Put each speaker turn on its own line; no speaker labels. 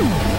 Woo!